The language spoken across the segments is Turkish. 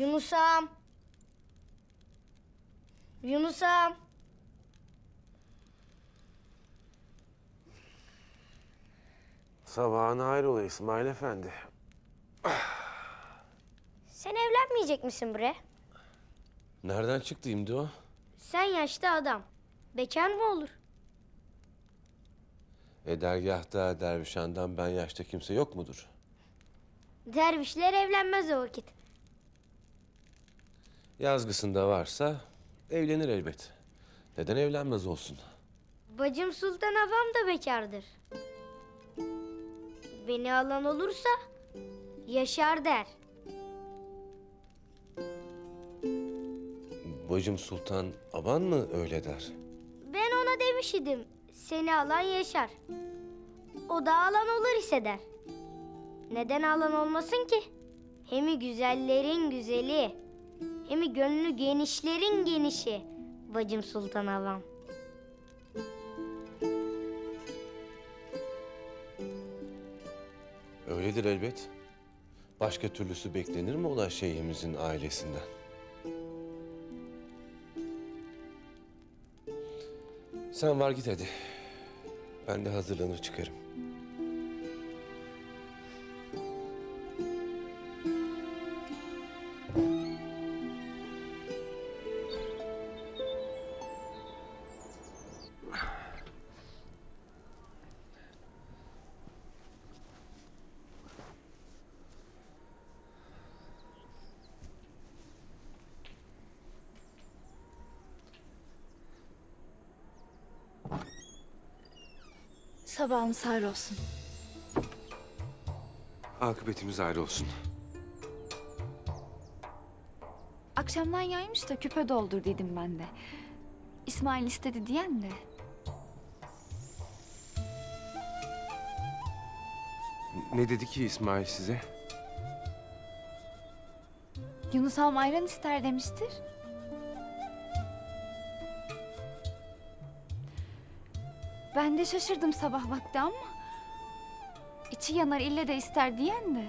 Yunusam. Yunusam. Sabahın hayrola İsmail Efendi. Sen evlenmeyecek misin bre? Nereden çıktı imdi o? Sen yaşlı adam. Bekar mı olur? E dergahta dervişandan ben yaşta kimse yok mudur? Dervişler evlenmez o vakit. Yazgısında varsa evlenir elbet. Neden evlenmez olsun? Bacım Sultan Avam da bekardır. Beni alan olursa yaşar der. Bacım Sultan Aban mı öyle der? Ben ona demiş idim. Seni alan yaşar. O da alan olur ise der. Neden alan olmasın ki? Hemi güzellerin güzeli. Hemi gönlü genişlerin genişi. Bacım Sultan Avam. Öyledir elbet. Başka türlüsü beklenir mi ola şeyhimizin ailesinden? Sen var git hadi. Ben de hazırlanır çıkarım. Sabahımız hayır olsun. Akıbetimiz ayrı olsun. Akşamdan yaymış da küpe doldur dedim ben de. İsmail istedi diyen de. Ne dedi ki İsmail size? Yunus Ağam ayran ister demiştir. Ben de şaşırdım sabah vakti ama... ...içi yanar ille de ister diyen de.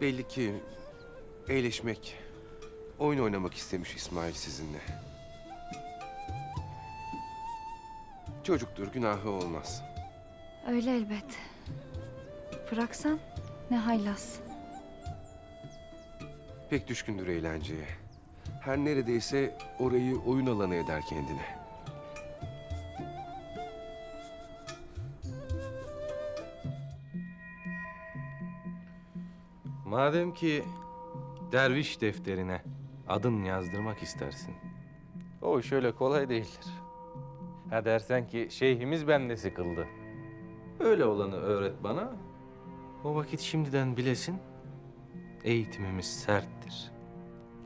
Belli ki eğleşmek, oyun oynamak istemiş İsmail sizinle. Çocuktur, günahı olmaz. Öyle elbet. Bıraksan ne haylaz. Pek düşkündür eğlenceye. Her neredeyse orayı oyun alanı eder kendine. Madem ki derviş defterine adın yazdırmak istersin. O iş öyle kolay değildir. Ha dersen ki şeyhimiz bende sıkıldı. Öyle olanı öğret bana. O vakit şimdiden bilesin. Eğitimimiz serttir.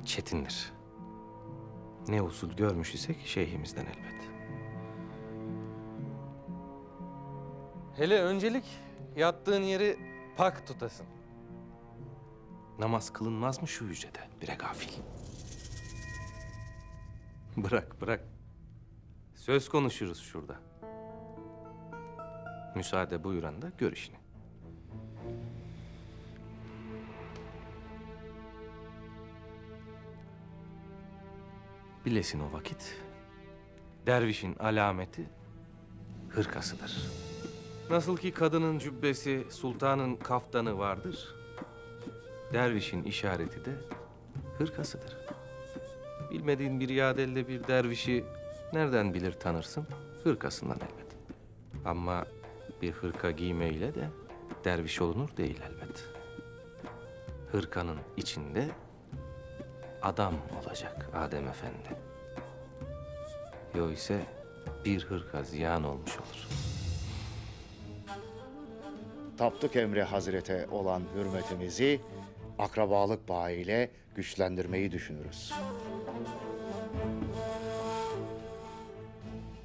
Çetindir. Ne usul görmüş isek şeyhimizden elbet. Hele öncelik yattığın yeri pak tutasın. Namaz kılınmaz mı şu hücrede bire gafil? Bırak bırak. Söz konuşuruz şurada. Müsaade buyuran da gör. Bilesin o vakit. Dervişin alameti hırkasıdır. Nasıl ki kadının cübbesi, sultanın kaftanı vardır. Dervişin işareti de hırkasıdır. Bilmediğin bir yadelde bir dervişi nereden bilir tanırsın? Hırkasından elbet. Ama bir hırka giymeyle de derviş olunur değil elbet. Hırkanın içinde adam olacak Adem Efendi. Yo ise bir hırka ziyan olmuş olur. Tapduk Emre Hazret'e olan hürmetimizi akrabalık bağıyla güçlendirmeyi düşünürüz.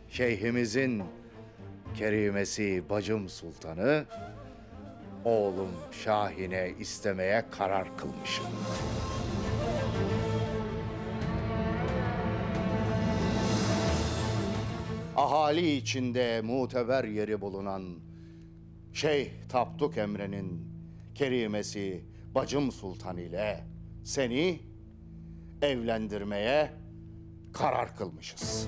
Şeyhimizin kerimesi bacım sultanı, oğlum Şahin'e istemeye karar kılmışım. Ahali içinde muteber yeri bulunan Şeyh Tapduk Emre'nin kerimesi bacım sultan ile seni evlendirmeye karar kılmışız.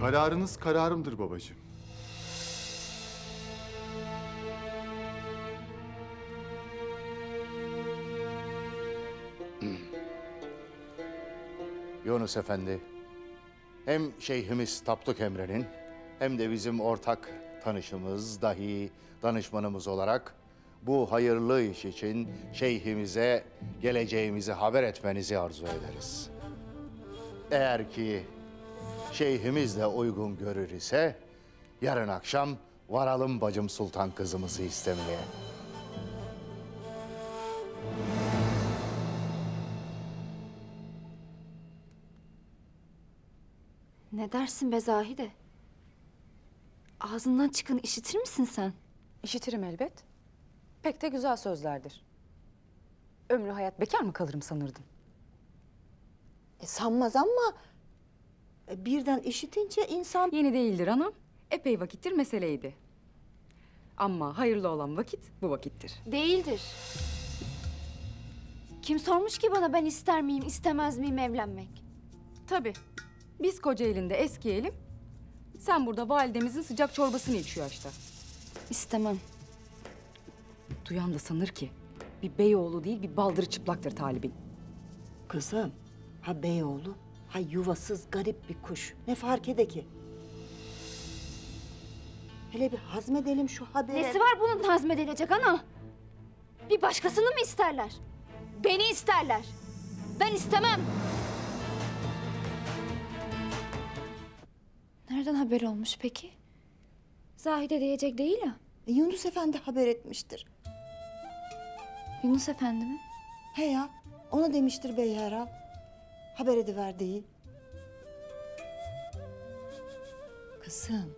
Kararınız kararımdır babacığım. Yunus Efendi, hem Şeyhimiz Tapduk Emre'nin hem de bizim ortak tanışımız dahi danışmanımız olarak bu hayırlı iş için şeyhimize geleceğimizi haber etmenizi arzu ederiz. Eğer ki şeyhimiz de uygun görür ise yarın akşam varalım bacım sultan kızımızı istemeye. Ne dersin be Zahide? Ağzından çıkanı işitir misin sen? İşitirim elbet. Pek de güzel sözlerdir. Ömrü hayat bekar mı kalırım sanırdın? E, sanmaz ama e, birden işitince insan Yeni değildir anam. Epey vakittir meseleydi. Ama hayırlı olan vakit bu vakittir. Değildir. Kim sormuş ki bana ben ister miyim, istemez miyim evlenmek? Tabii. Biz koca elinde eskiyelim. Sen burada validemizin sıcak çorbasını iç şu yaşta. İstemem. Duyan da sanır ki bir beyoğlu değil bir baldırı çıplaktır talibin. kızım ha beyoğlu ha yuvasız garip bir kuş ne fark ede ki? Hele bir hazmedelim şu haberi. Nesi var bunun hazmedilecek ana? Bir başkasını mı isterler? Beni isterler. Ben istemem. Nereden haber olmuş peki? Zahide diyecek değil ya. E, Yunus Efendi haber etmiştir. Yunus Efendi mi? He ya ona demiştir bey herhal. Haber ediverdiği. Kızım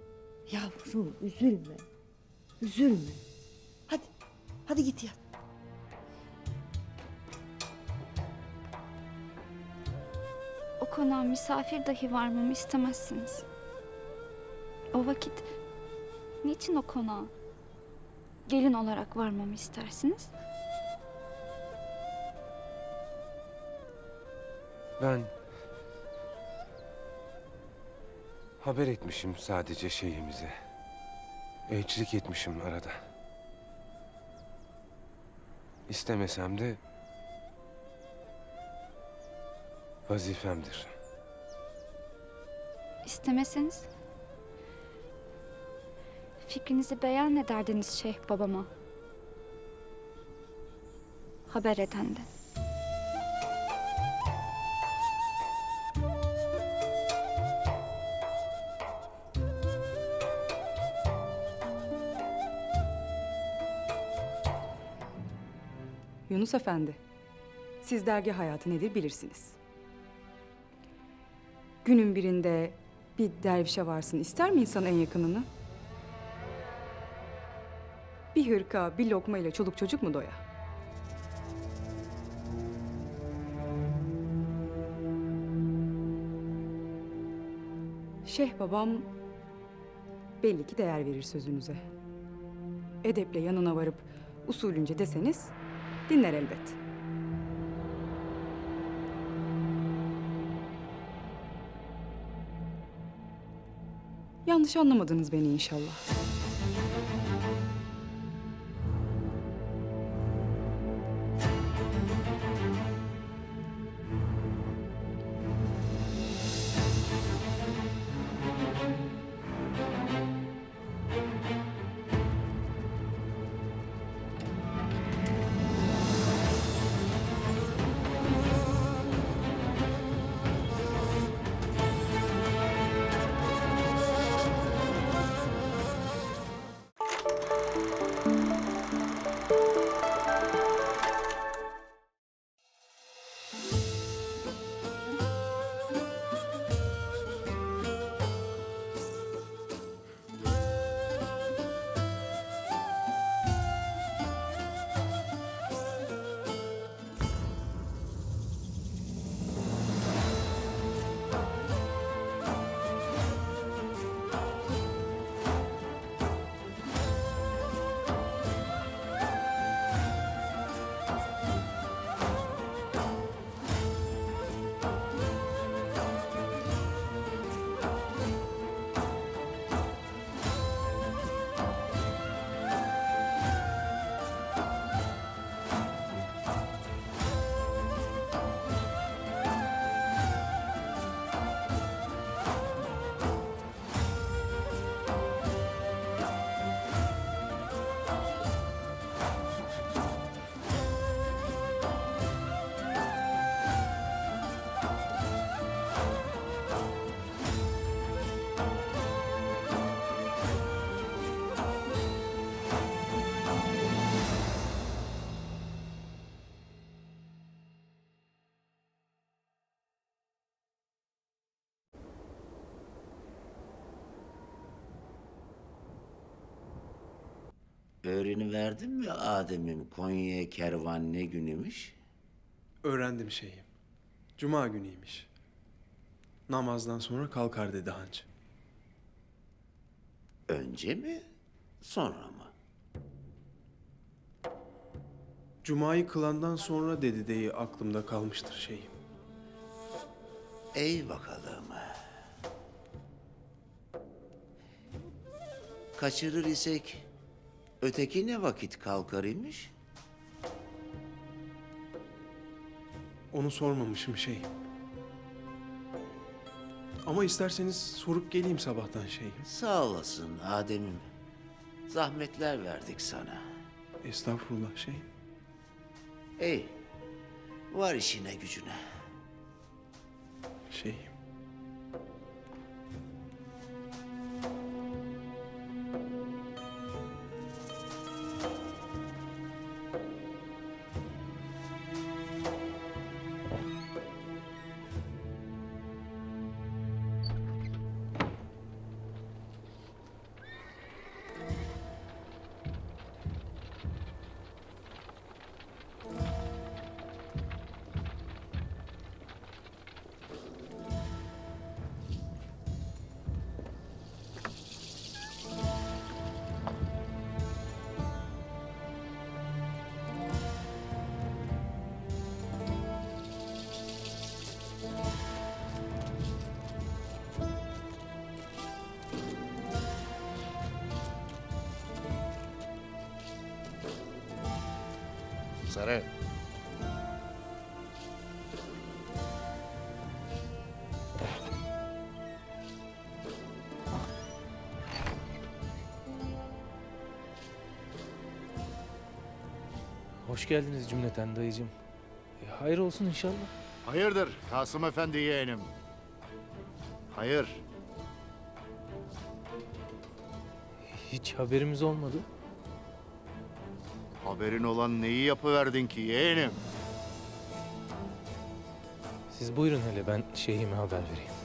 yavrum üzülme. Üzülme. Hadi hadi git yat. O konağa misafir dahi varmamı istemezsiniz. O vakit niçin o konağa gelin olarak varmamı istersiniz? Ben haber etmişim sadece şeyhimize. Elçilik etmişim arada. İstemesem de vazifemdir. İstemeseniz fikrinizi beyan ederdiniz şeyh babama. Haber eden de. Yunus Efendi, siz dergi hayatı nedir bilirsiniz. Günün birinde bir dervişe varsın ister mi insan en yakınını? Bir hırka, bir lokma ile çoluk çocuk mu doya? Şeyh babam belli ki değer verir sözünüze. Edeple yanına varıp usulünce deseniz dinler elbet. Yanlış anlamadınız beni inşallah. Öğreniverdin mi Adem'im Konya'ya kervan ne günüymüş? Öğrendim şeyi. Cuma günüymüş. Namazdan sonra kalkar dedi hancı. Önce mi, sonra mı? Cuma'yı kılandan sonra dedi deyi aklımda kalmıştır şeyim. Ey bakalım. Kaçırır isek öteki ne vakit kalkar imiş? Onu sormamışım şeyim. Ama isterseniz sorup geleyim sabahtan şeyim. Sağ olasın Adem'im. Zahmetler verdik sana. Estağfurullah şeyim. Ey, var işine gücüne. Şeyim. Hoş geldiniz cümleten dayıcım. E, hayır olsun inşallah. Hayırdır Kasım Efendi yeğenim? Hayır. Hiç haberimiz olmadı. Haberin olan neyi yapıverdin ki yeğenim? Siz buyurun hele ben şeyhime haber vereyim.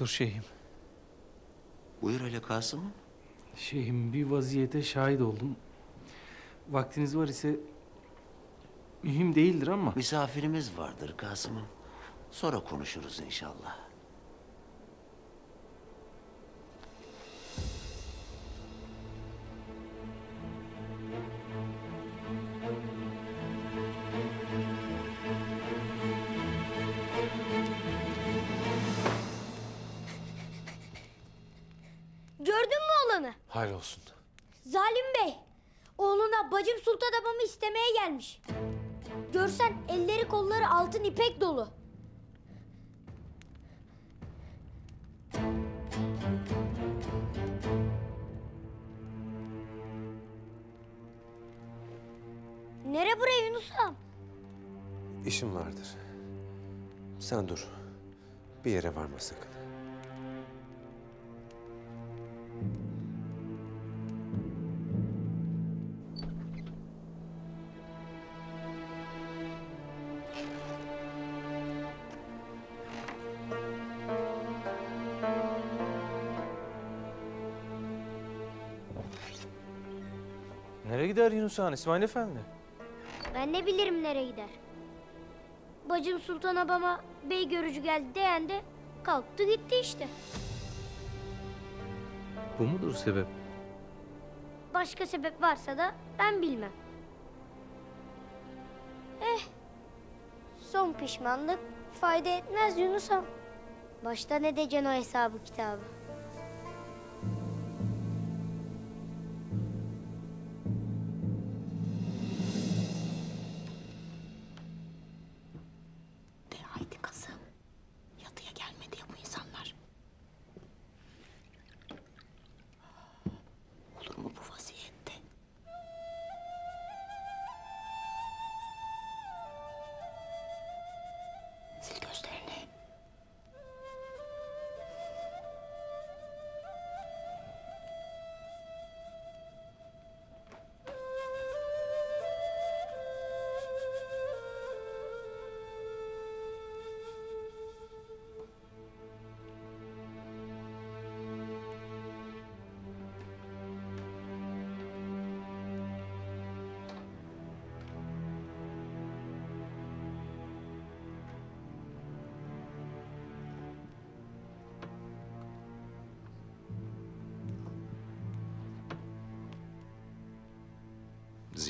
Destur şeyhim. Buyur hele Kasım'ım. Şeyhim bir vaziyete şahit oldum. Vaktiniz var ise mühim değildir ama Misafirimiz vardır Kasım'ım. Sonra konuşuruz inşallah. Hayır olsun. Zalim Bey. Oğluna bacım sultan babamı istemeye gelmiş. Görsen elleri kolları altın ipek dolu. Nere buraya Yunus ağam? İşim vardır. Sen dur. Bir yere varma sakın. Yunus Han İsmail Efendi? Ben ne bilirim nereye gider. Bacım sultan babama bey görücü geldi diyen de kalktı gitti işte. Bu mudur sebep? Başka sebep varsa da ben bilmem. Eh, son pişmanlık fayda etmez Yunus'a. Baştan edeceksin o hesabı kitabı.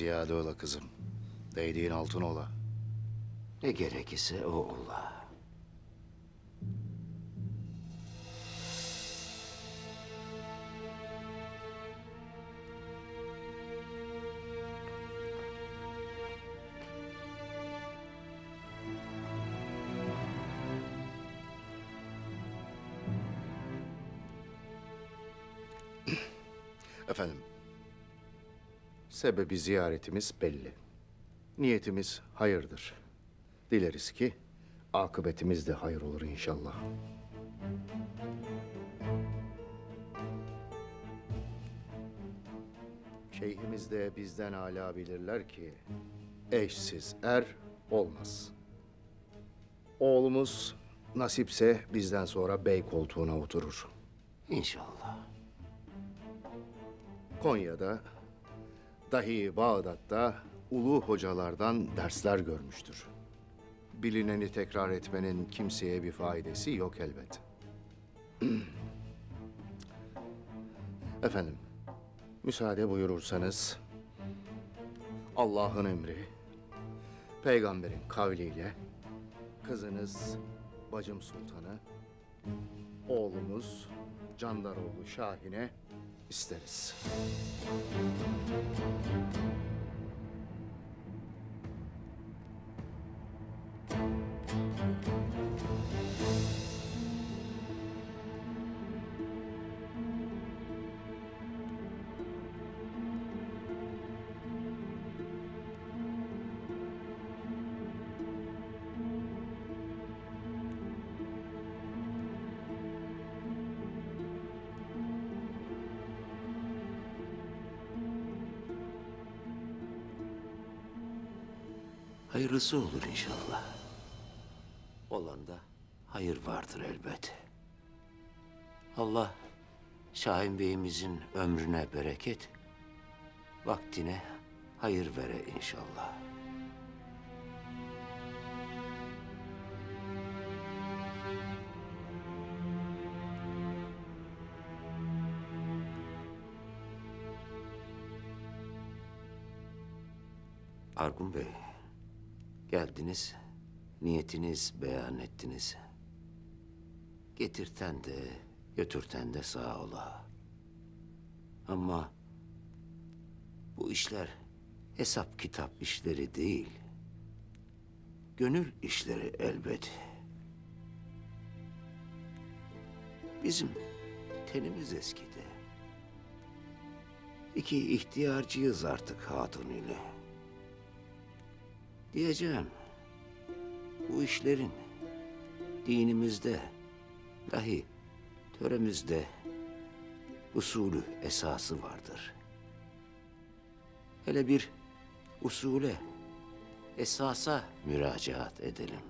Ziyade ola kızım. Değdiğin altın ola. Ne gerekirse o ola. Sebebi ziyaretimiz belli. Niyetimiz hayırdır. Dileriz ki akıbetimiz de hayır olur inşallah. Şeyhimiz de bizden âlâ bilirler ki eşsiz er olmaz. Oğlumuz nasipse bizden sonra bey koltuğuna oturur. İnşallah. Konya'da, dahi Bağdat'ta ulu hocalardan dersler görmüştür. Bilineni tekrar etmenin kimseye bir faydası yok elbet. Efendim, müsaade buyurursanız Allah'ın emri, peygamberin kavliyle kızınız bacım sultanı, oğlumuz Candaroğlu Şahin'e isteriz. Hayırlısı olur inşallah. Olanda hayır vardır elbet. Allah Şahin Bey'imizin ömrüne bereket, vaktine hayır vere inşallah. Argun Bey, geldiniz, niyetiniz beyan ettiniz. Getirten de, götürten de sağ ola. Ama bu işler hesap kitap işleri değil. Gönül işleri elbet. Bizim tenimiz eskidi. İki ihtiyarcıyız artık hatun ile. Diyeceğim, bu işlerin dinimizde, dahi töremizde usulü esası vardır. Hele bir usule, esasa müracaat edelim.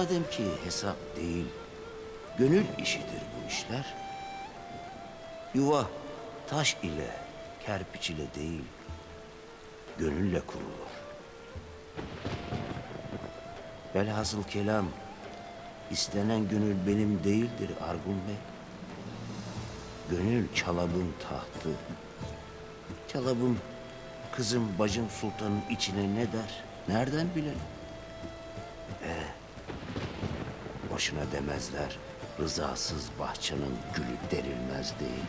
Madem ki hesap değil, gönül işidir bu işler. Yuva taş ile, kerpiç ile değil, gönülle kurulur. Velhasıl kelam, istenen gönül benim değildir Argun Bey. Gönül çalabın tahtı. Çalabım kızım bacım sultanın içine ne der? Nereden bilelim? Boşuna demezler. Rızasız bahçenin gülü derilmez değil.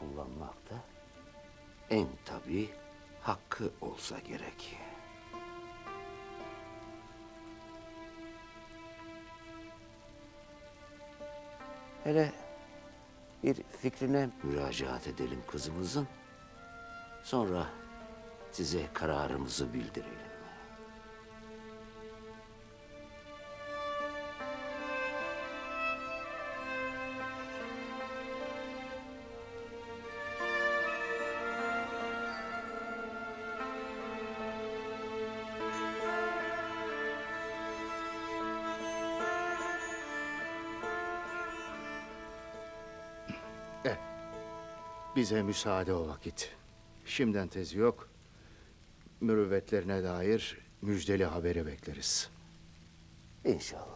Hakkını kullanmakta en tabii hakkı olsa gerek. Hele bir fikrine müracaat edelim kızımızın. Sonra size kararımızı bildirelim. Bize müsaade o vakit. Şimdiden tezi yok. Mürüvvetlerine dair müjdeli haberi bekleriz. İnşallah.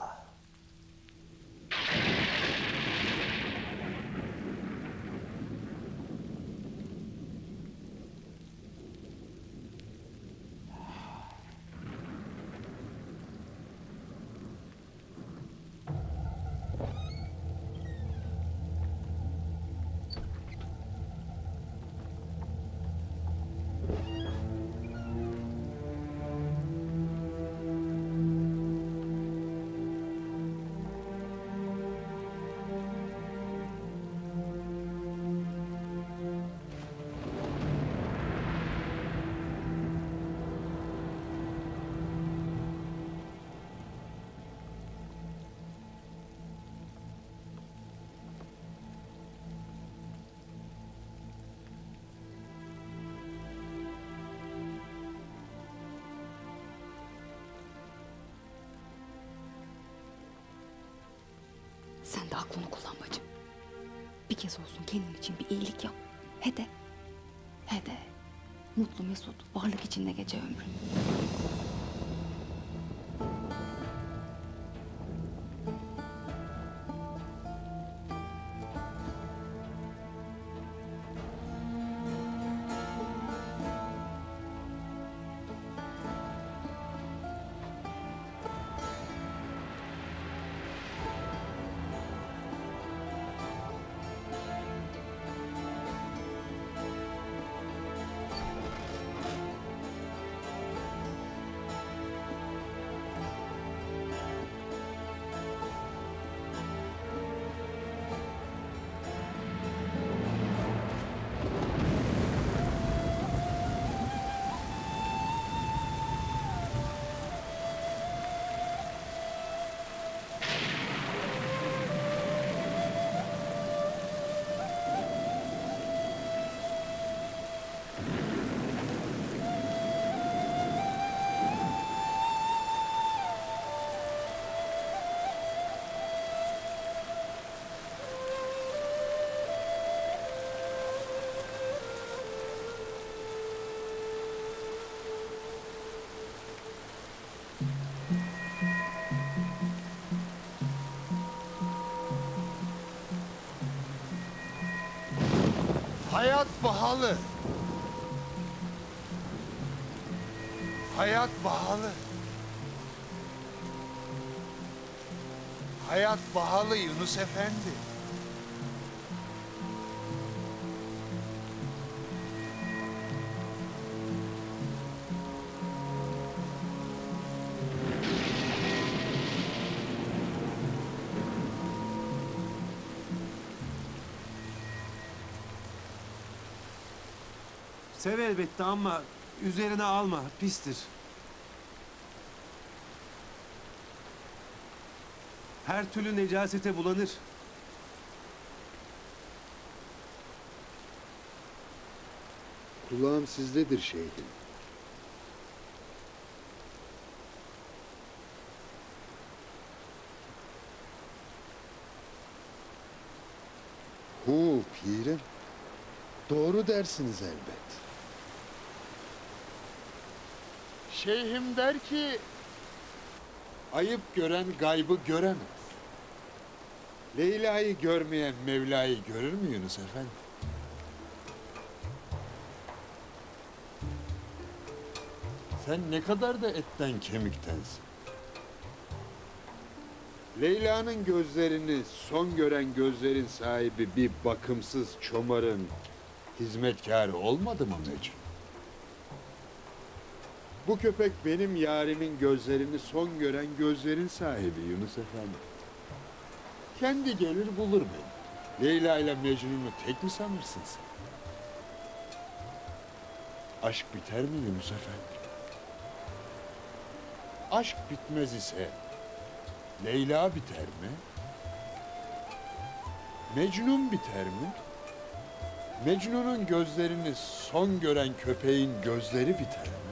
Hayat pahalı. Hayat pahalı. Hayat pahalı Yunus Efendi. Elbette ama üzerine alma, pistir. Her türlü necasete bulanır. Kulağım sizdedir şeyhim. Hu pirim. Doğru dersiniz elbet. Şeyhim der ki ayıp gören gaybı göremez. Leyla'yı görmeyen Mevla'yı görür mü Yunus Efendi? Sen ne kadar da etten kemiktensin. Leyla'nın gözlerini son gören gözlerin sahibi bir bakımsız çomarın hizmetkarı olmadı mı Mecnun? Bu köpek benim yarimin gözlerini son gören gözlerin sahibi Yunus Efendi. Kendi gelir bulur beni. Leyla ile Mecnun'u tek mi sanırsın sen? Aşk biter mi Yunus Efendi? Aşk bitmez ise Leyla biter mi? Mecnun biter mi? Mecnun'un gözlerini son gören köpeğin gözleri biter mi?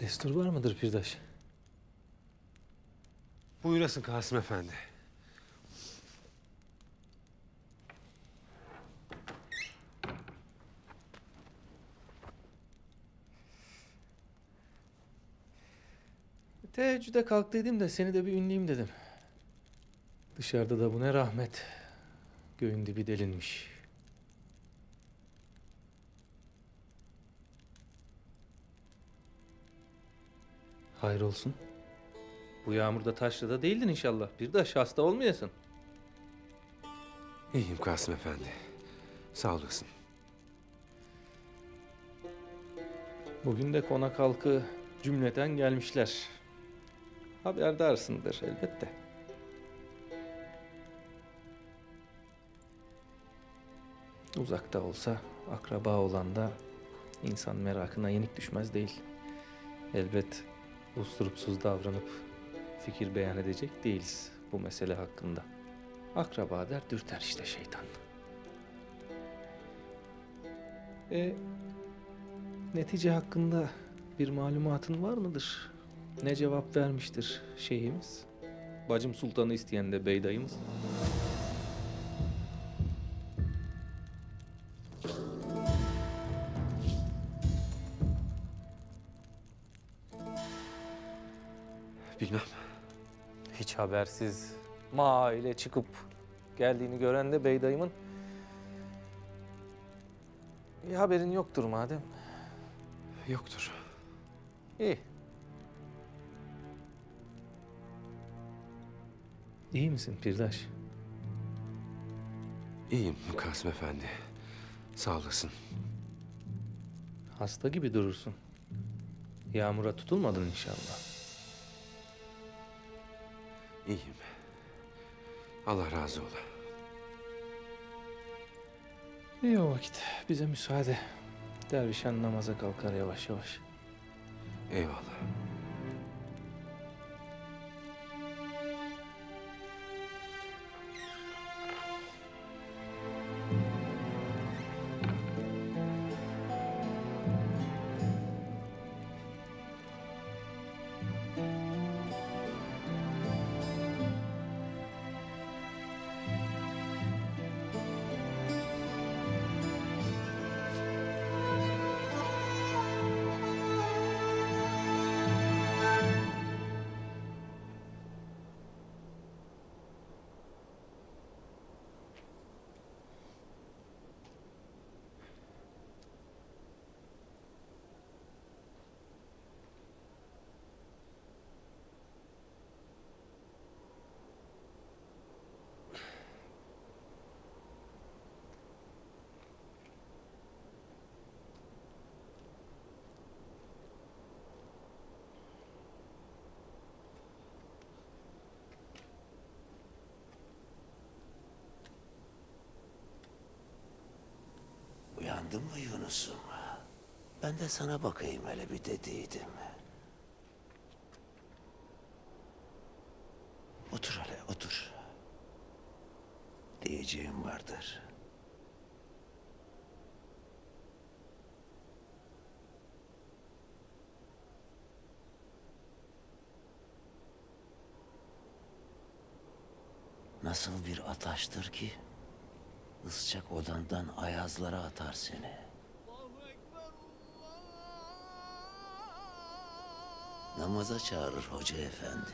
Destur var mıdır Pirdaş? Buyurasın Kasım Efendi. Teheccüde kalktıydım da seni de bir ünleyeyim dedim. Dışarıda da bu ne rahmet. Göğün dibi delinmiş. Hayır olsun. Bu yağmurda taşrada değildin inşallah. Bir de hasta olmayasın. İyiyim Kasım Efendi. Sağ olasın. Bugün de konak halkı cümleten gelmişler. Haberdarsındır elbette. Uzakta olsa akraba olan da insan merakına yenik düşmez değil. Elbet usturupsuz davranıp fikir beyan edecek değiliz bu mesele hakkında. Akraba der dürter işte şeytan. E, netice hakkında bir malumatın var mıdır? Ne cevap vermiştir şeyhimiz? Bacım sultanı isteyen de beydayımız. Habersiz ma ile çıkıp geldiğini gören de beydayımın bir haberin yoktur madem. Yoktur. İyi. İyi misin Pirdaş? İyiyim Kasım Efendi. Sağ olasın. Hasta gibi durursun. Yağmura tutulmadın inşallah. İyiyim. Allah razı ola. İyi o vakit. Bize müsaade. Dervişan namaza kalkar yavaş yavaş. Eyvallah. Uyandın mı Yunus'um? Ben de sana bakayım hele bir dediydim. Otur hele otur. Diyeceğim vardır. Nasıl bir ataştır ki ıscak odandan ayazlara atar seni. Namaza çağırır hoca efendi.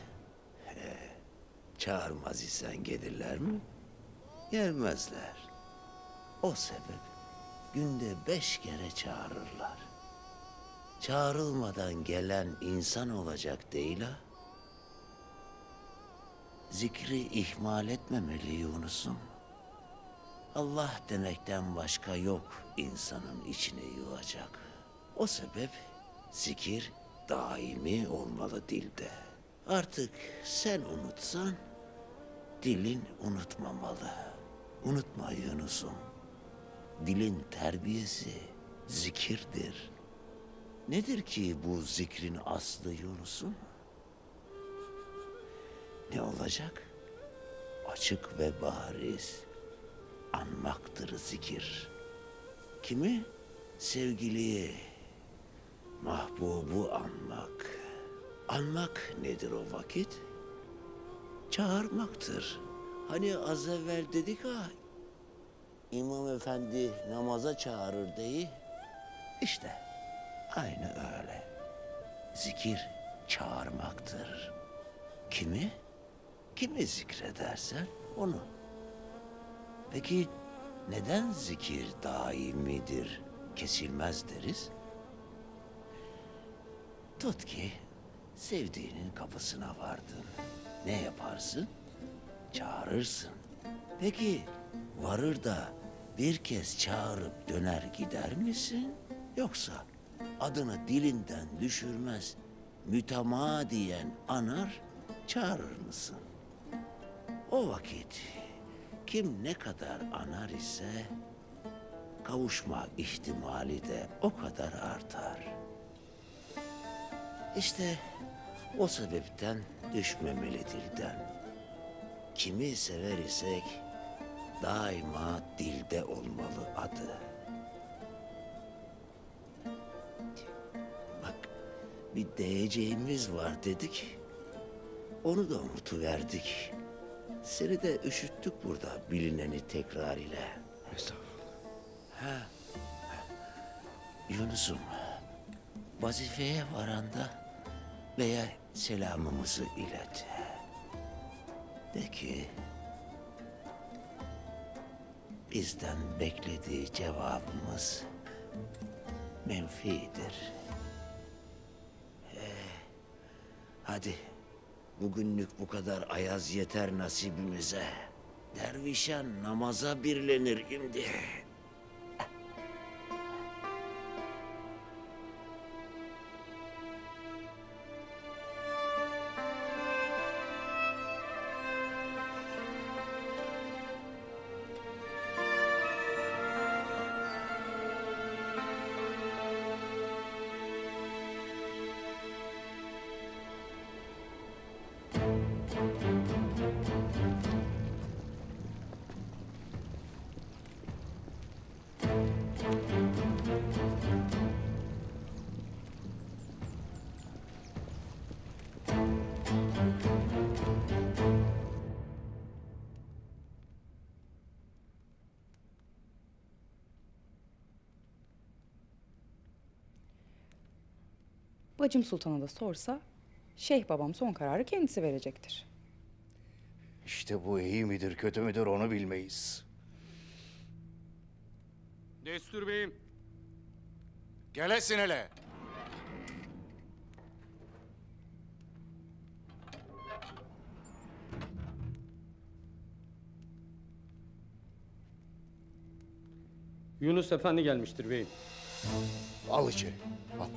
He, çağırmaz isen gelirler mi? Gelmezler. O sebep günde beş kere çağırırlar. Çağrılmadan gelen insan olacak değil ha. Zikri ihmal etmemeli Yunus'um. Allah demekten başka yok insanın içine yığacak. O sebep zikir daimi olmalı dilde. Artık sen unutsan dilin unutmamalı. Unutma Yunus'um. Dilin terbiyesi zikirdir. Nedir ki bu zikrin aslı Yunus'um? Ne olacak? Açık ve bariz anmaktır zikir. Kimi? Sevgiliyi, mahbubu anmak. Anmak nedir o vakit? Çağırmaktır. Hani az evvel dedik ha, İmam efendi namaza çağırır deyi. İşte aynı öyle. Zikir çağırmaktır. Kimi? Kimi zikredersen onu. Peki neden zikir daimidir, kesilmez deriz? Tut ki sevdiğinin kapısına vardın. Ne yaparsın? Çağırırsın. Peki varır da bir kez çağırıp döner gider misin? Yoksa adını dilinden düşürmez, mütemadiyen anar, çağırır mısın? O vakit kim ne kadar anar ise kavuşma ihtimali de o kadar artar. İşte o sebepten düşmemeli dilden. Kimi sever isek daima dilde olmalı adı. Bak bir diyeceğimiz var dedik. Onu da unutuverdik. Seni de üşüttük burada bilineni tekrar ile. Estağfurullah. Ha. Yunus'um, vazifeye varanda veya selamımızı ilet. De ki, bizden beklediği cevabımız menfidir. Eh, hadi, bugünlük bu kadar ayaz yeter nasibimize. Dervişan namaza birlenir şimdi. Bacım Sultan'a da sorsa Şeyh babam son kararı kendisi verecektir. İşte bu iyi midir kötü müdür onu bilmeyiz. Destur beyim. Gelesin hele. Yunus Efendi gelmiştir beyim. Al içeri. Al.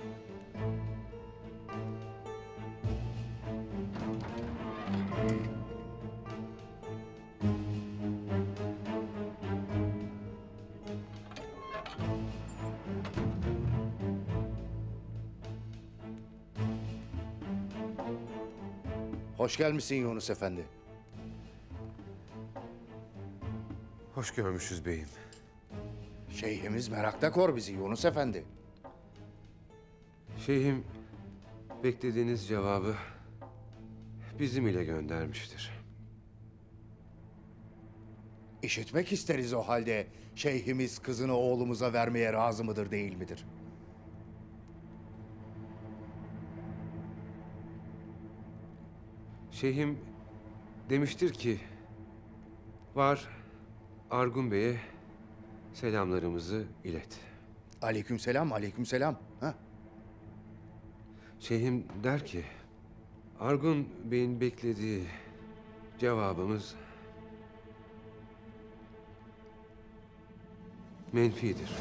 Hoş gelmişsin Yunus Efendi. Hoş görmüşüz beyim. Şeyhimiz merakta kor bizi Yunus Efendi. Şeyhim beklediğiniz cevabı bizim ile göndermiştir. İşitmek isteriz o halde şeyhimiz kızını oğlumuza vermeye razı mıdır değil midir? Şeyhim demiştir ki var Argun Bey'e selamlarımızı ilet. Aleykümselam, aleykümselam. Ha? Şeyhim der ki Argun Bey'in beklediği cevabımız menfidir.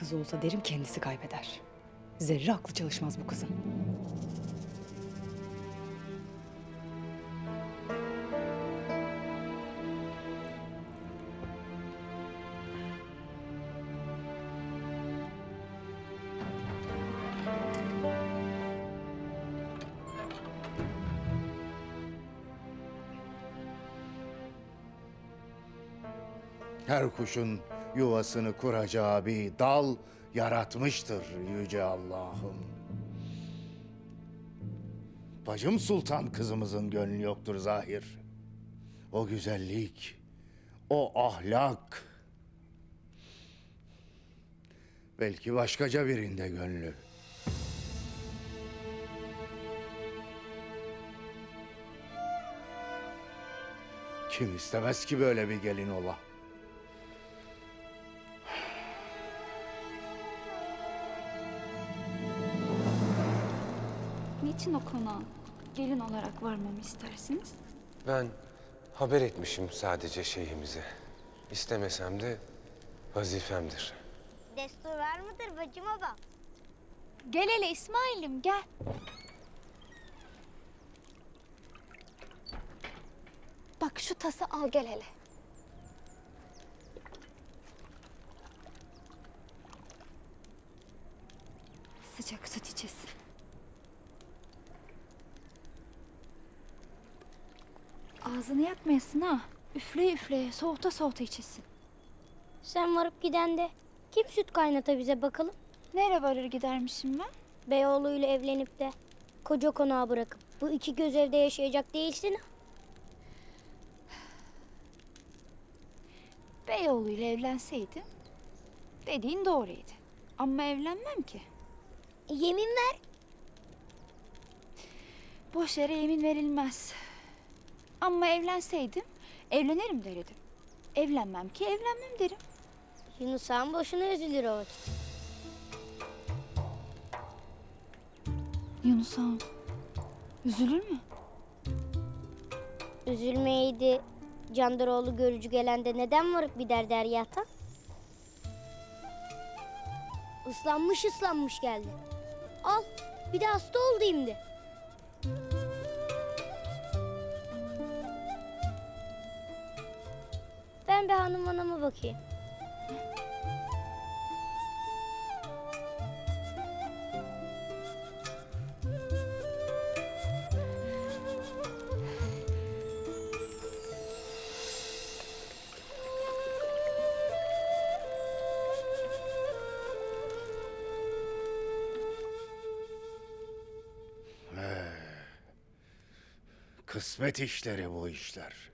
Kızı olsa derim kendisi kaybeder. Zerre aklı çalışmaz bu kızın. Her kuşun yuvasını kuracağı bir dal yaratmıştır Yüce Allah'ım. Bacım Sultan kızımızın gönlü yoktur zahir. O güzellik, o ahlak. Belki başkaca birinde gönlü. Kim istemez ki böyle bir gelin ola? Niçin o konağa gelin olarak varmamı istersiniz? Ben haber etmişim sadece şeyhimize. İstemesem de vazifemdir. Destur var mıdır bacım baba? Gel hele İsmail'im gel. Bak şu tası al gel hele. Sıcak süt içesin. Ağzını yakmayasın ha. Üfleye üfleye, soğuta soğuta içesin. Sen varıp giden de kim süt kaynata bize bakalım? Nere varır gidermişim ben? Beyoğlu'yla evlenip de koca konağı bırakıp bu iki göz evde yaşayacak değilsin ha. Beyoğlu ile evlenseydim dediğin doğruydu. Ama evlenmem ki. yemin ver. Boş yere yemin verilmez. Ama evlenseydim evlenirim derdim. Evlenmem ki evlenmem derim. Yunus Han boşuna üzülür o vakit. Yunus ağam üzülür mü? Üzülmeyeydi. Candaroğlu görücü gelende neden varıp gider deryata? Islanmış ıslanmış geldi. Al bir de hasta oldu şimdi. ben bir hanım anama bakayım. Kısmet işleri bu işler.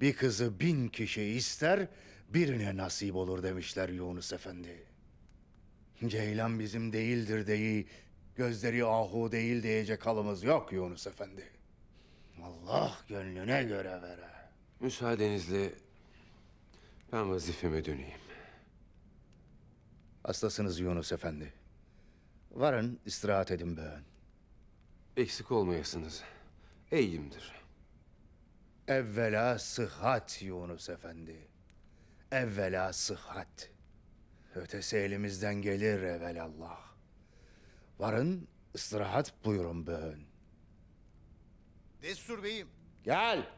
Bir kızı bin kişi ister, birine nasip olur demişler Yunus Efendi. Ceylan bizim değildir deyi, gözleri ahu değil diyecek halımız yok Yunus Efendi. Allah gönlüne göre vere. Müsaadenizle ben vazifeme döneyim. Hastasınız Yunus Efendi. Varın istirahat edin böğün. Eksik olmayasınız. İyiyimdir. Evvela sıhhat Yunus Efendi. Evvela sıhhat. Ötesi elimizden gelir evelallah. Varın istirahat buyurun böğün. Destur beyim. Gel.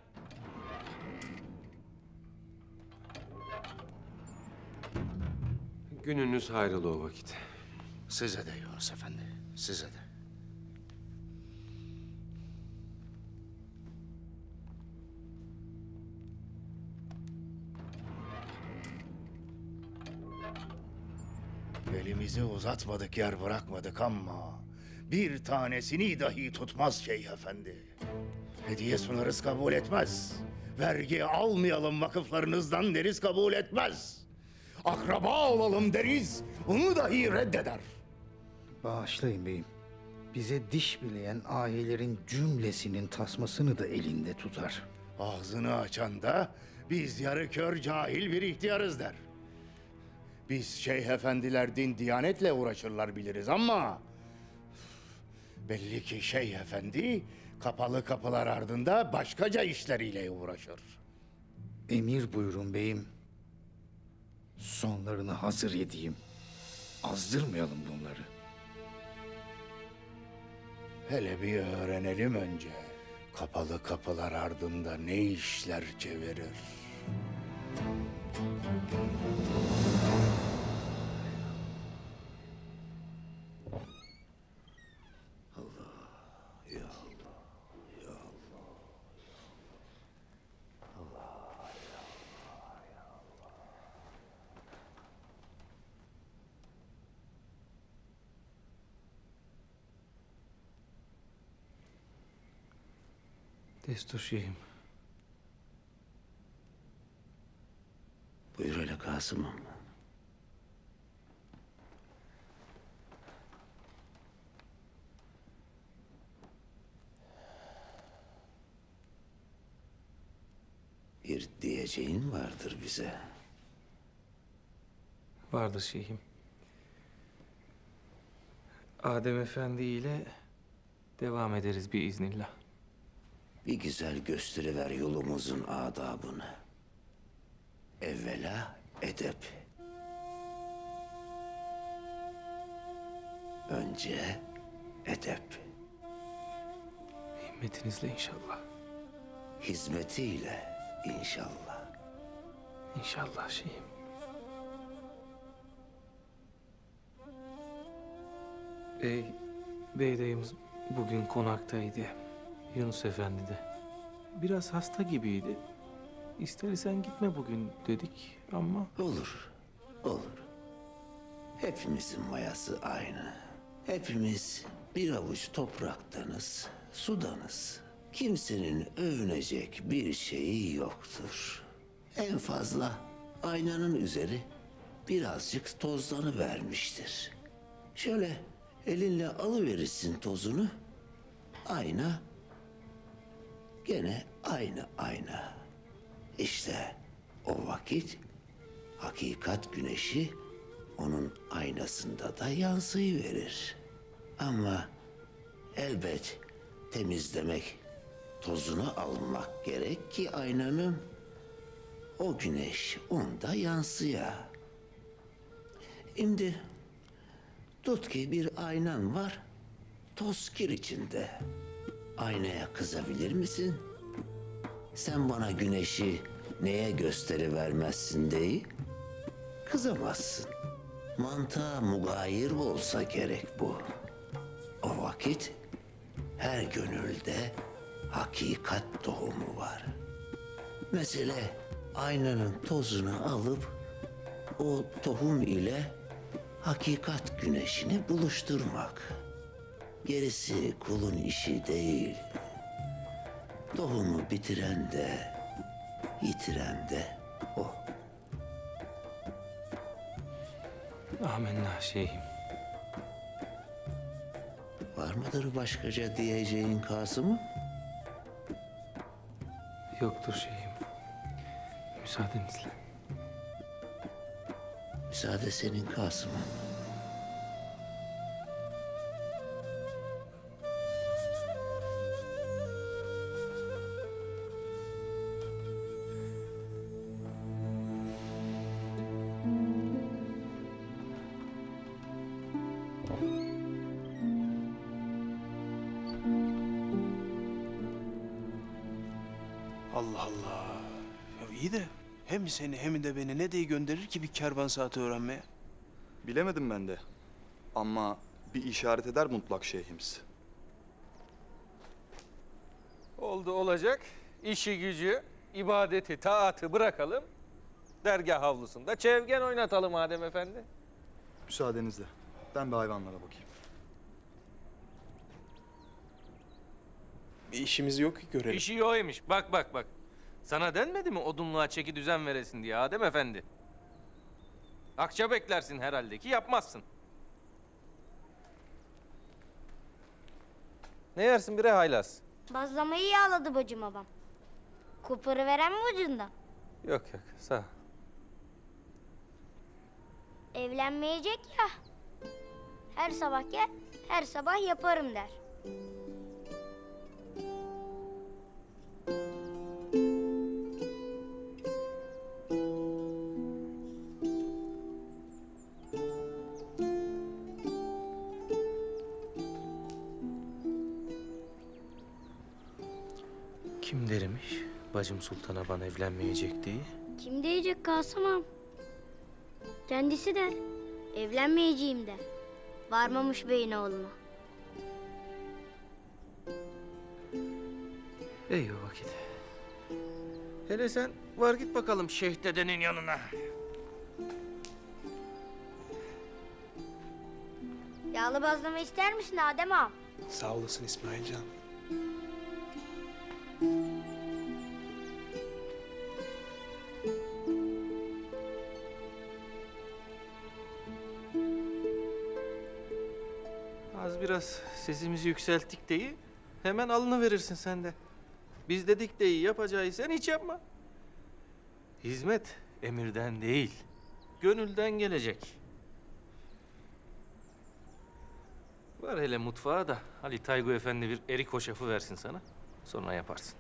Gününüz hayırlı o vakit. Size de Yunus Efendi, size de. Elimizi uzatmadık yer bırakmadık ama bir tanesini dahi tutmaz Şeyh Efendi. Hediye sunarız kabul etmez. Vergi almayalım vakıflarınızdan deriz kabul etmez. Akraba olalım deriz, onu dahi reddeder. Bağışlayın beyim. Bize diş bileyen ailelerin cümlesinin tasmasını da elinde tutar. Ağzını açan da biz yarı kör cahil bir ihtiyarız der. Biz şeyh efendiler din diyanetle uğraşırlar biliriz ama... Belli ki şeyh efendi kapalı kapılar ardında başkaca işleriyle uğraşır. Emir buyurun beyim. Sonlarını hazır edeyim. Azdırmayalım bunları. Hele bir öğrenelim önce. Kapalı kapılar ardında ne işler çevirir? Destur şeyhim. Buyur hele Kasım'ım. Bir diyeceğin vardır bize. Vardır şeyhim. Adem Efendi ile devam ederiz bir iznillah. Bir güzel gösteriver yolumuzun adabını. Evvela edep. Önce edep. Himmetinizle inşallah. Hizmetiyle inşallah. İnşallah şeyhim. Ey beydeyimiz bugün konaktaydı. Yunus Efendi de. Biraz hasta gibiydi. İstersen gitme bugün dedik ama... Olur, olur. Hepimizin mayası aynı. Hepimiz bir avuç topraktanız, sudanız. Kimsenin övünecek bir şeyi yoktur. En fazla aynanın üzeri birazcık tozlanı vermiştir. Şöyle elinle alıverirsin tozunu. Ayna gene aynı ayna. İşte o vakit hakikat güneşi onun aynasında da yansıyıverir. Ama elbet temizlemek, tozunu almak gerek ki aynanın o güneş onda yansıya. Şimdi tut ki bir aynan var, toz kir içinde. Aynaya kızabilir misin? Sen bana güneşi neye gösteri vermezsin deyi? Kızamazsın. Mantığa mugayir olsa gerek bu. O vakit her gönülde hakikat tohumu var. Mesele aynanın tozunu alıp o tohum ile hakikat güneşini buluşturmak. Gerisi kulun işi değil. Doğumu bitiren de, yitiren de o. Amenna şeyhim. Var mıdır başkaca diyeceğin Kasım'ım? Yoktur şeyhim. Müsaadenizle. Müsaade senin Kasım'ım. Hem seni hem de beni ne diye gönderir ki bir kervan saati öğrenmeye? Bilemedim ben de. Ama bir işaret eder mutlak şeyhimiz. Oldu olacak. İşi gücü, ibadeti, taatı bırakalım. Dergah havlusunda çevgen oynatalım Adem Efendi. Müsaadenizle. Ben bir hayvanlara bakayım. Bir işimiz yok ki görelim. İşi yoymuş. Bak bak bak. Sana denmedi mi odunluğa çeki düzen veresin diye Adem Efendi? Akça beklersin herhalde ki yapmazsın. Ne yersin bire haylaz? Bazlamayı yağladı bacım babam. Kupuru veren mi ucundan? Yok yok sağ ol. Evlenmeyecek ya. Her sabah gel, her sabah yaparım der. Bacım sultana bana evlenmeyecek diye? Kim diyecek Kasım ağam? Kendisi der. Evlenmeyeceğim der. Varmamış beyin oğluna. İyi o vakit. Hele sen var git bakalım Şeyh dedenin yanına. Yağlı bazlama ister misin Adem ağam? Sağ olasın İsmailcan. Az sesimizi yükselttik deyi hemen alını verirsin sen de. Biz dedik deyi yapacağı sen hiç yapma. Hizmet emirden değil, gönülden gelecek. Var hele mutfağa da Ali Taygu Efendi bir erik hoşafı versin sana. Sonra yaparsın.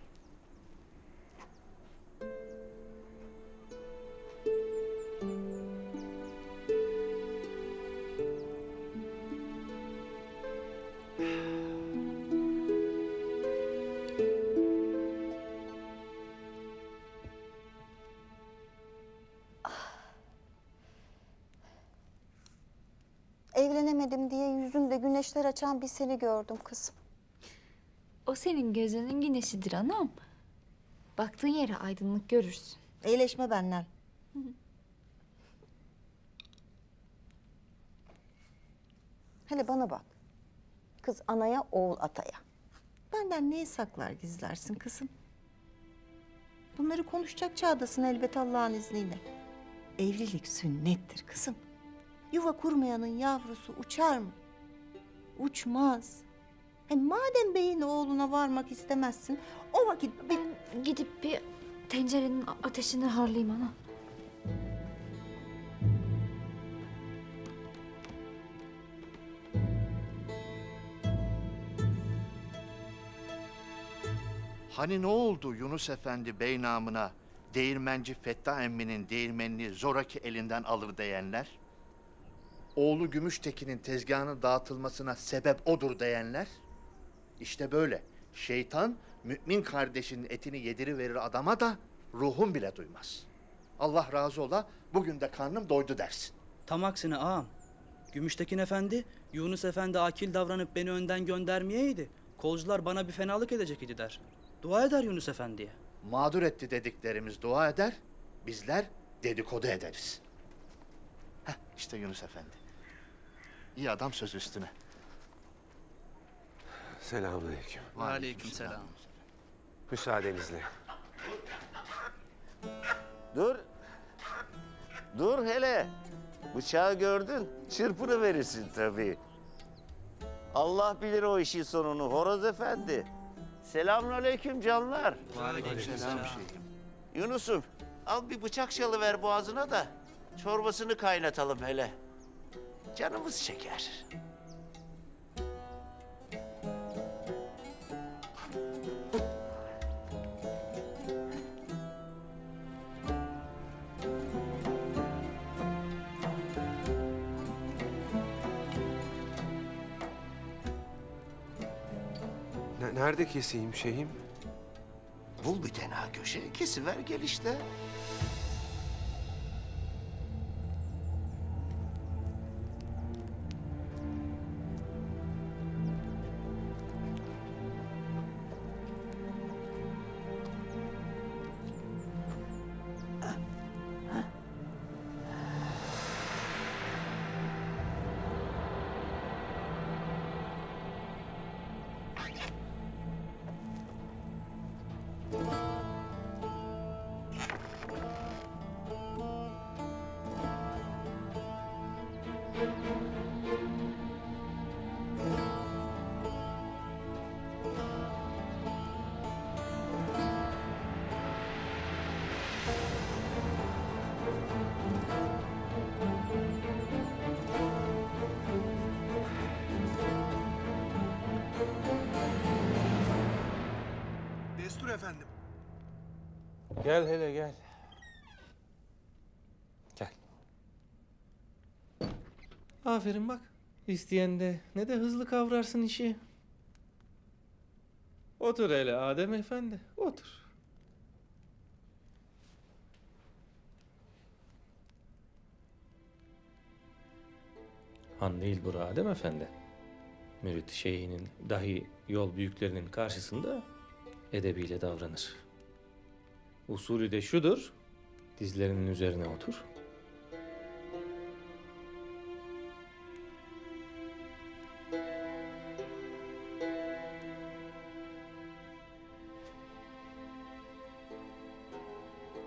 Açan bir seni gördüm kızım. O senin gözünün güneşidir anam. Baktığın yere aydınlık görürsün. Eğleşme benden. Hele bana bak. Kız anaya, oğul ataya. Benden neyi saklar gizlersin kızım? Bunları konuşacak çağdasın elbet Allah'ın izniyle. Evlilik sünnettir kızım. Yuva kurmayanın yavrusu uçar mı? Uçmaz. Hem madem beyin oğluna varmak istemezsin, o vakit bir... Gidip bir tencerenin ateşini harlayayım ana. Hani ne oldu Yunus Efendi bey namına değirmenci Fettah emminin değirmenini zoraki elinden alıverdiyenler? Oğlu Gümüştekin'in tezgahının dağıtılmasına sebep odur diyenler? İşte böyle. Şeytan mümin kardeşinin etini yediriverir adama da ruhun bile duymaz. Allah razı ola bugün de karnım doydu dersin. Tam aksine ağam. Gümüştekin Efendi, Yunus Efendi akil davranıp beni önden göndermeyeydi. Kolcular bana bir fenalık edecek idi der. Dua eder Yunus Efendi'ye. Mağdur etti dediklerimiz dua eder, bizler dedikodu ederiz. Heh, işte Yunus Efendi. İyi adam söz üstüne. Selamünaleyküm. Aleyküm selam. Müsaadenizle. Dur. Dur hele. Bıçağı gördün. Çırpını verirsin tabii. Allah bilir o işin sonunu Horoz Efendi. Selamünaleyküm canlar. Aleykümselam. Yunus'um al bir bıçak şalı ver boğazına da çorbasını kaynatalım hele. Canımız çeker. Ne- nerede keseyim şeyhim? Bul bir tenha köşe, kesiver gel işte. Gel hele gel. Gel. Aferin bak. İsteyen de ne de hızlı kavrarsın işi. Otur hele Adem Efendi, otur. Han değil bu Adem Efendi. Mürit şeyhinin dahi yol büyüklerinin karşısında edebiyle davranır. Usulü de şudur. Dizlerinin üzerine otur.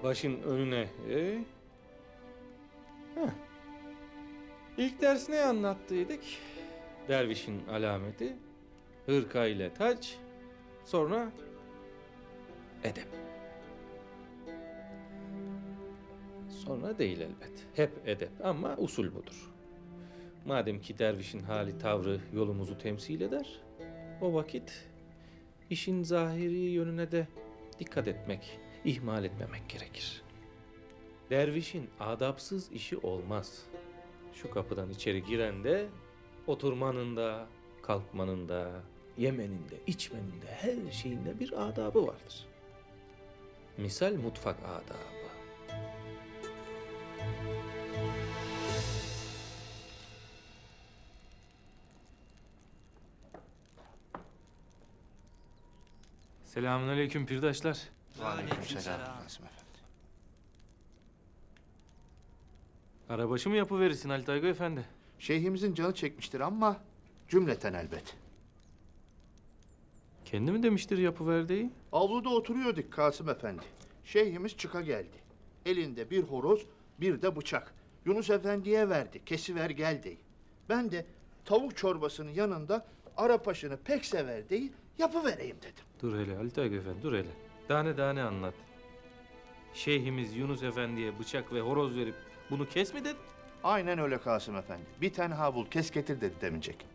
Başın önüne eğ. Heh. İlk ders ne anlattıydık? Dervişin alameti, hırka ile taç, sonra edep. Sonra değil elbet. Hep edep ama usul budur. Madem ki dervişin hali tavrı yolumuzu temsil eder, o vakit işin zahiri yönüne de dikkat etmek, ihmal etmemek gerekir. Dervişin adapsız işi olmaz. Şu kapıdan içeri giren de oturmanın da, kalkmanın da, yemenin de, içmenin de her şeyinde bir adabı vardır. Misal mutfak adabı. Selamünaleyküm pirdaşlar. Aleykümselam Kasım Efendi. Arabaşı mı yapıverirsin Halit Aygı Efendi? Şeyhimizin canı çekmiştir ama cümleten elbet. Kendi mi demiştir yapıverdeyi? Avluda oturuyorduk Kasım Efendi. Şeyhimiz çıka geldi. Elinde bir horoz, bir de bıçak. Yunus Efendi'ye verdi. Kesiver gel deyi. Ben de tavuk çorbasının yanında Arap aşını pek sever deyi yapıvereyim dedim. Dur hele Halit Aygı Efendi dur hele. Tane tane anlat. Şeyhimiz Yunus Efendi'ye bıçak ve horoz verip bunu kes mi dedi? Aynen öyle Kasım Efendi. Bir tane havul kes getir dedi demeyecek.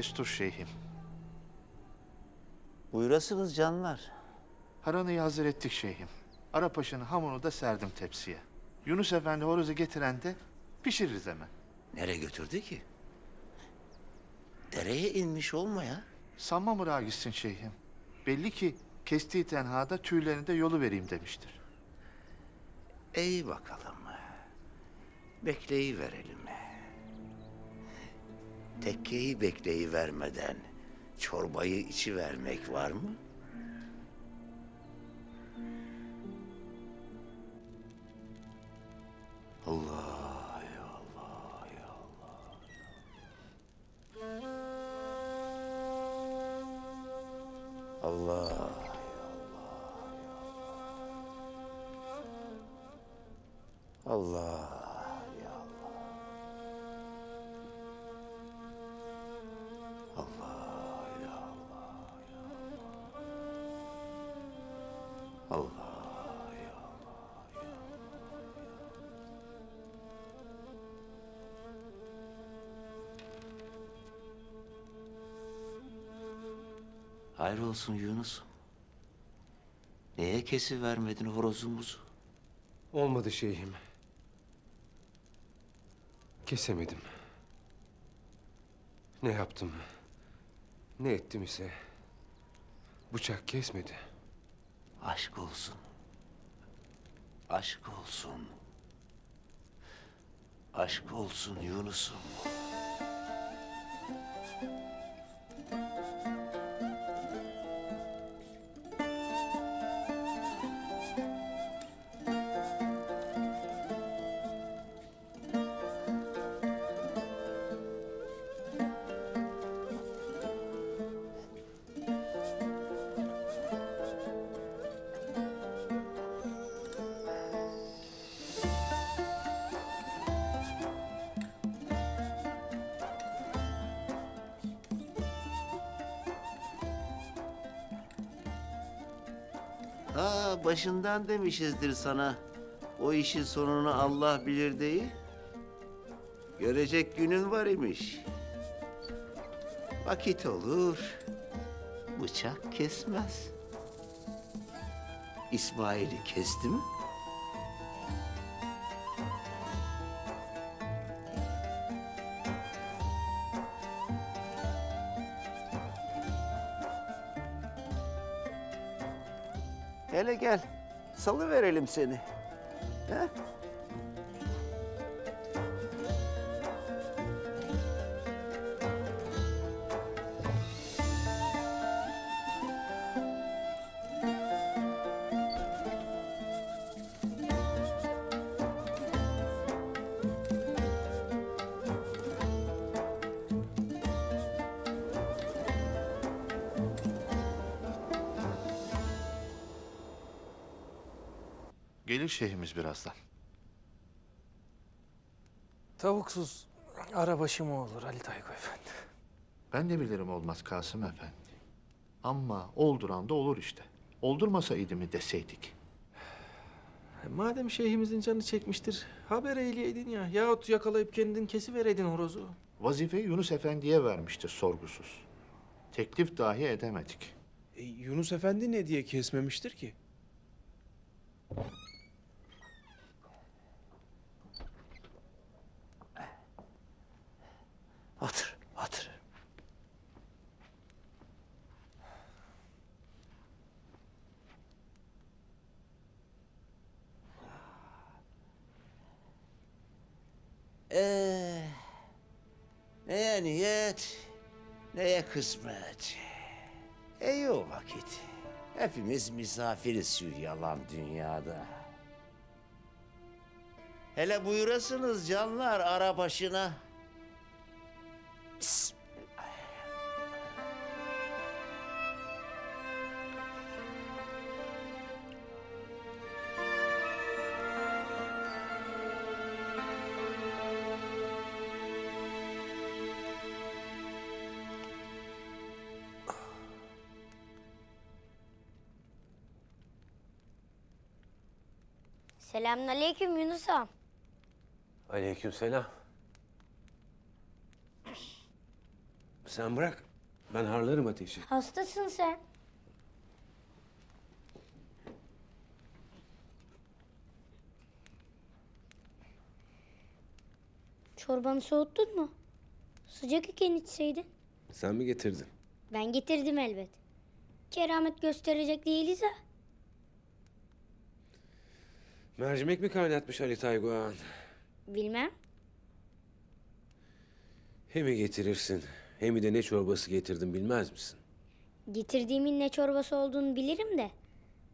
Destur şeyhim. Buyurasınız canlar. Haranıyı hazır ettik şeyhim. Arapaşa'nın hamurunu da serdim tepsiye. Yunus Efendi horozu getiren de pişiririz hemen. Nereye götürdü ki? Dereye inmiş olma ya. Sanma mırağa gitsin şeyhim. Belli ki kestiği tenhada tüylerini de yolu vereyim demiştir. İyi bakalım. Bekleyi verelim. Tekkeyi bekleyi vermeden çorbayı içi vermek var mı? Allah ya Allah ya Allah. Allah ya Allah. Allah Hayrolsun Yunus. Neye kesi vermedin horozumuzu? Olmadı şeyhim. Kesemedim. Ne yaptım? Ne ettim ise bıçak kesmedi. Aşk olsun. Aşk olsun. Aşk olsun Yunus'um. Başından demişizdir sana. O işin sonunu Allah bilir değil. Görecek günün var imiş. Vakit olur. Bıçak kesmez. İsmail'i kesti mi? Verelim seni. He? Şeyhimiz birazdan. Tavuksuz arabaşı mı olur Ali Taygo Efendi? Ben de bilirim olmaz Kasım Efendi. Ama olduran da olur işte. Oldurmasaydı mı deseydik. Madem şeyhimizin canı çekmiştir, haber eyleyeydin ya. Yahut yakalayıp kendin kesivereydin horozu. Vazifeyi Yunus Efendi'ye vermişti sorgusuz. Teklif dahi edemedik. E, Yunus Efendi ne diye kesmemiştir ki? Otur, otur. Ee, neye niyet, neye kısmet. İyi o vakit. Hepimiz misafiriz şu yalan dünyada. Hele buyurasınız canlar ara başına. Selamünaleyküm Yunus ağam. Aleykümselam. Sen bırak. Ben harlarım ateşi. Hastasın sen. Çorbanı soğuttun mu? Sıcak iken içseydin. Sen mi getirdin? Ben getirdim elbet. Keramet gösterecek değiliz ha. Mercimek mi kaynatmış Ali Tayguan? Bilmem. Hem getirirsin, hem de ne çorbası getirdim bilmez misin? Getirdiğimin ne çorbası olduğunu bilirim de.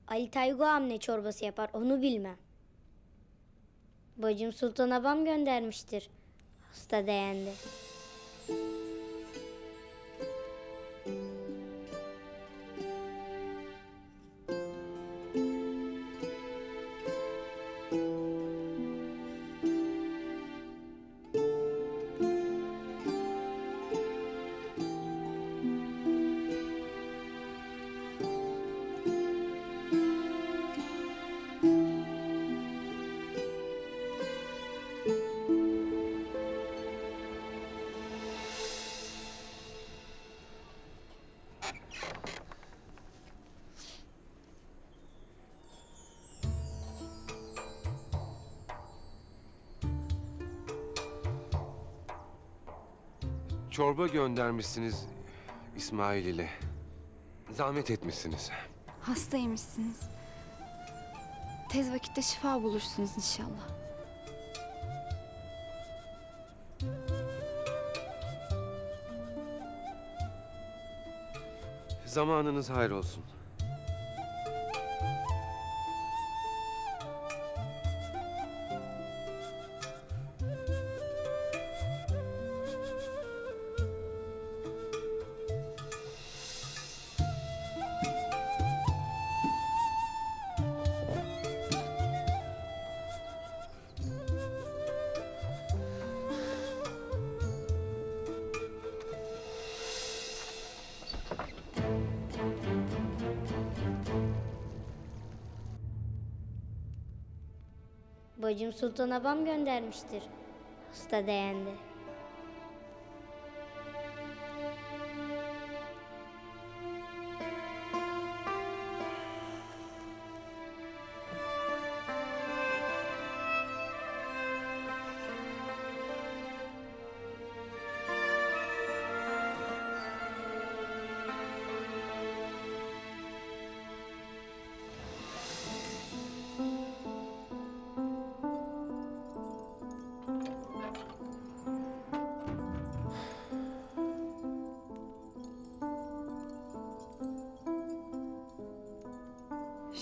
Ali Taygu ağam ne çorbası yapar onu bilmem. Bacım Sultan Abam göndermiştir. Hasta değende. Çorba göndermişsiniz İsmail ile. Zahmet etmişsiniz. Hastaymışsınız. Tez vakitte şifa bulursunuz inşallah. Zamanınız hayır olsun. Sultan Abam göndermiştir. Hasta değende.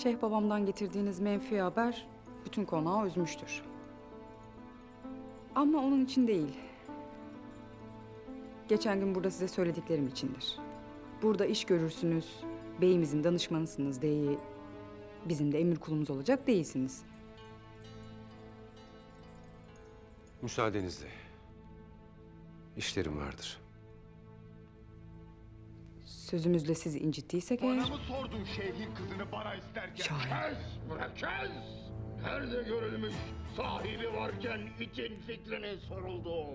Şeyh babamdan getirdiğiniz menfi haber bütün konağı üzmüştür. Ama onun için değil. Geçen gün burada size söylediklerim içindir. Burada iş görürsünüz, beyimizin danışmanısınız diye bizim de emir kulumuz olacak değilsiniz. Müsaadenizle. İşlerim vardır. Sözümüzle sizi incittiysek eğer... Bana mı sordun şeyhin kızını bana isterken? Şahin. Kes, bırak kes. Nerede görülmüş sahibi varken için fikrini soruldu.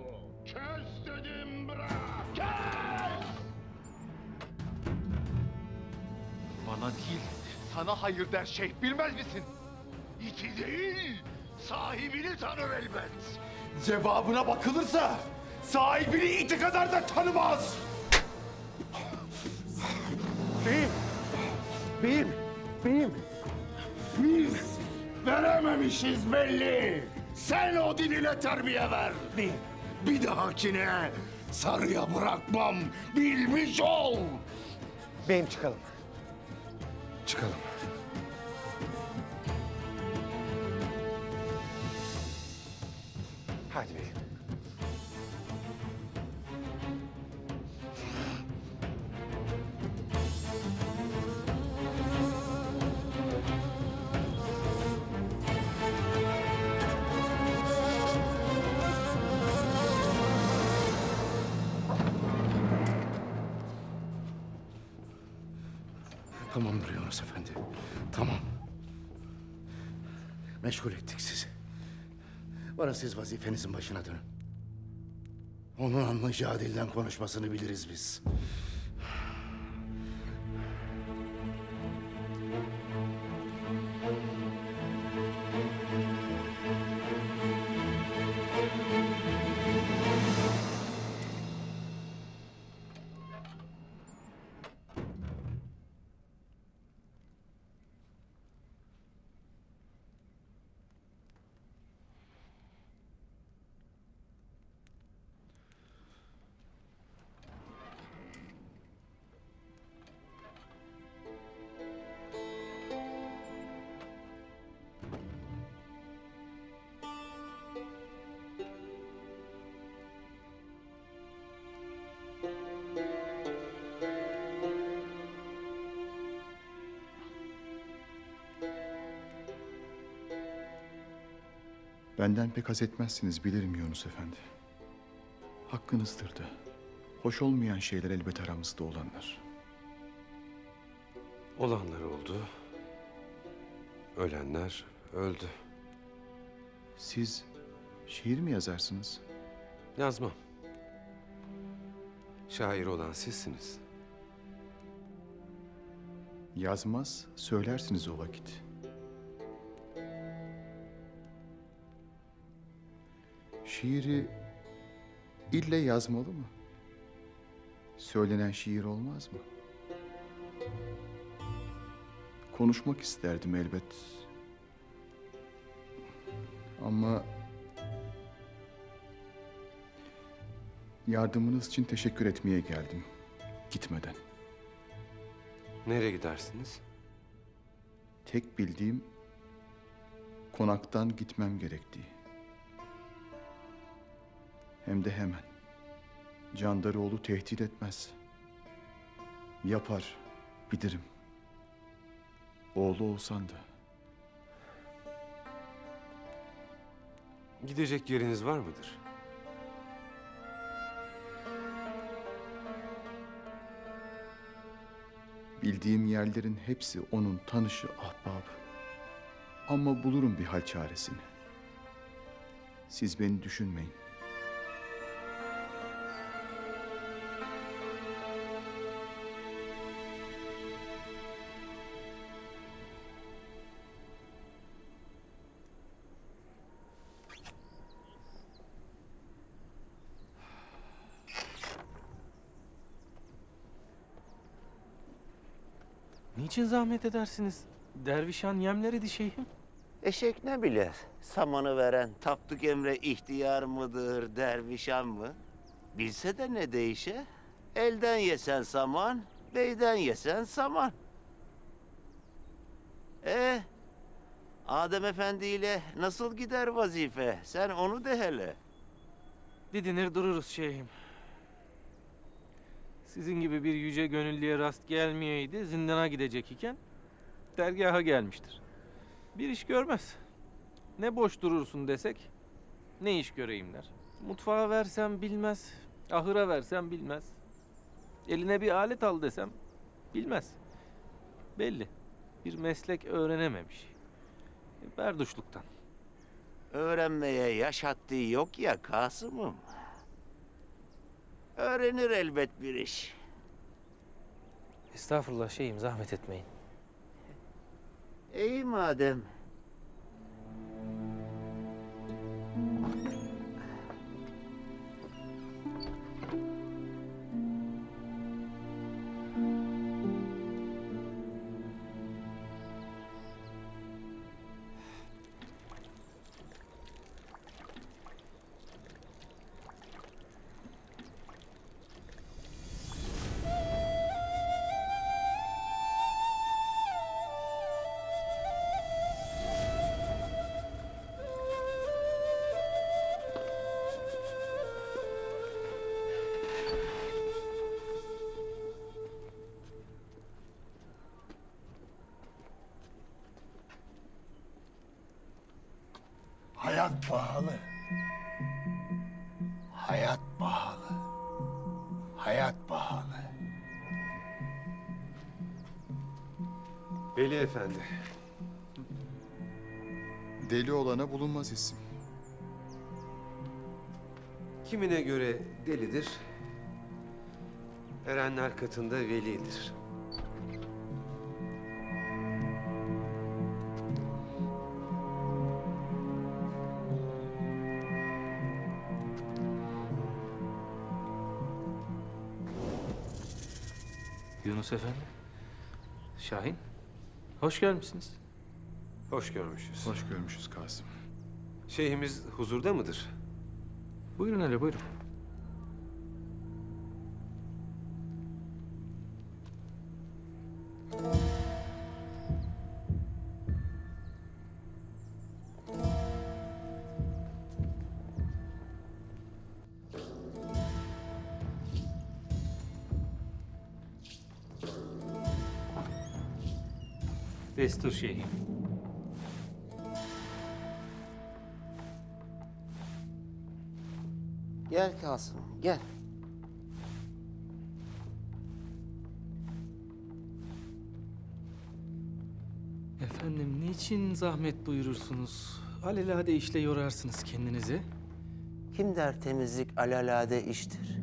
Kes dedim bırak. Kes! Bana değil, sana hayır der şeyh bilmez misin? İti değil, sahibini tanır elbet. Cevabına bakılırsa sahibini iti kadar da tanımaz. Beyim, beyim, beyim. Biz verememişiz belli. Sen o diline terbiye ver. Beyim. Bir dahakine sarıya bırakmam. Bilmiş ol. Beyim çıkalım. Çıkalım. Hadi beyim. Meşgul ettik sizi. Varın siz vazifenizin başına dönün. Onun anlayacağı dilden konuşmasını biliriz biz. Benden pek haz etmezsiniz bilirim Yunus Efendi. Hakkınızdır da. Hoş olmayan şeyler elbet aramızda olanlar. Olanlar oldu. Ölenler öldü. Siz şiir mi yazarsınız? Yazmam. Şair olan sizsiniz. Yazmaz, söylersiniz o vakit. Şiiri ille yazmalı mı? Söylenen şiir olmaz mı? Konuşmak isterdim elbet. Ama yardımınız için teşekkür etmeye geldim. Gitmeden. Nereye gidersiniz? Tek bildiğim konaktan gitmem gerektiği. Hem de hemen. Candaroğlu tehdit etmez. Yapar, bilirim. Oğlu olsan da. Gidecek yeriniz var mıdır? Bildiğim yerlerin hepsi onun tanışı ahbabı. Ama bulurum bir hal çaresini. Siz beni düşünmeyin. Niçin zahmet edersiniz? Dervişan yemler idi şeyhim. Eşek ne bilir? Samanı veren Tapduk Emre ihtiyar mıdır, dervişan mı? Bilse de ne değişe? Elden yesen saman, beyden yesen saman. E Adem Efendi ile nasıl gider vazife? Sen onu de hele. Didinir dururuz şeyhim. Sizin gibi bir yüce gönüllüye rast gelmeyeydi, zindana gidecek iken dergaha gelmiştir. Bir iş görmez. Ne boş durursun desek, ne iş göreyim der. Mutfağa versem bilmez, ahıra versem bilmez. Eline bir alet al desem bilmez. Belli, bir meslek öğrenememiş. Berduşluktan. Öğrenmeye yaş haddi yok ya Kasım'ım. Öğrenir elbet bir iş. Estağfurullah şeyim, zahmet etmeyin. İyi madem. Delidir, erenler katında velidir. Yunus Efendi. Şahin. Hoş gelmişsiniz. Hoş görmüşüz. Hoş görmüşüz Kasım. Şeyhimiz huzurda mıdır? Buyurun hele buyurun. Destur şeyhim. Gel Kasım, gel. Efendim niçin zahmet buyurursunuz? Alelade işle yorarsınız kendinizi. Kim der temizlik alalade iştir?